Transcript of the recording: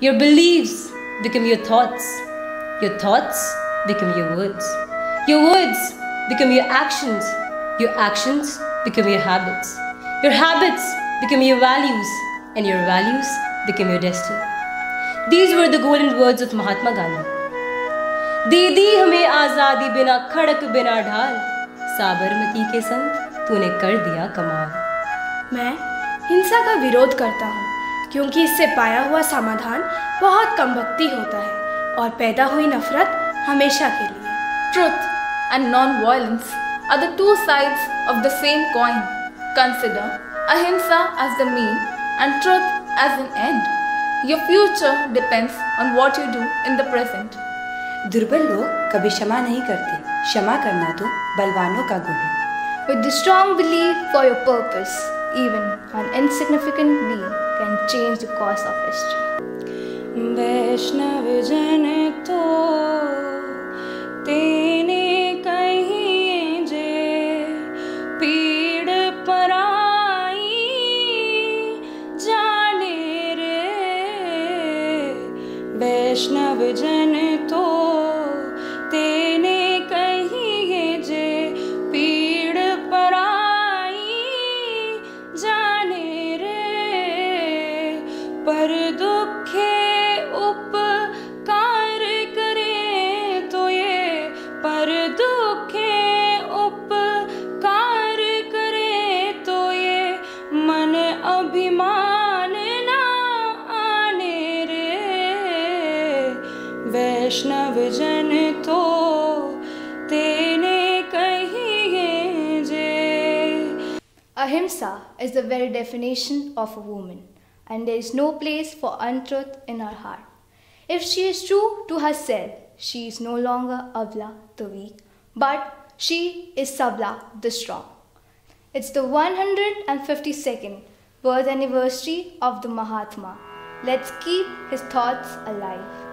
Your beliefs become your thoughts. Your thoughts become your words. Your words become your actions. Your actions become your habits. Your habits become your values. And your values become your destiny. These were the golden words of Mahatma Gandhi. दे दी हमें आजादी बिना खड़क बिना ढाल साबरमती के संग तूने कर दिया कमाल मैं हिंसा का विरोध करता हूँ क्योंकि इससे पाया हुआ समाधान बहुत कम भक्ति होता है और पैदा हुई नफरत हमेशा के लिए। Truth and non violence are the two sides of the same coin consider ahimsa as the mean and truth as an end your future depends on what you do in the present दुर्बल लोग कभी क्षमा नहीं करते। क्षमा करना तो बलवानों का गुण है। With the strong belief for your purpose. even an insignificant being can change the course of history. वैष्णव जन तो तेने कहीं जे पीड़ पराई जाने रे वैष्णव जन तो पर दुखे उपकार करे तो ये पर दुखे उपकार करे तो ये मन अभिमान ना आने रे। वैष्णव जन तो तेने कहिए जे। Ahimsa is the very definition of a woman, and there is no place for untruth in her heart. If she is true to herself, she is no longer Avla the weak, but she is Sabla the strong. It's the 152nd birth anniversary of the Mahatma. Let's keep his thoughts alive.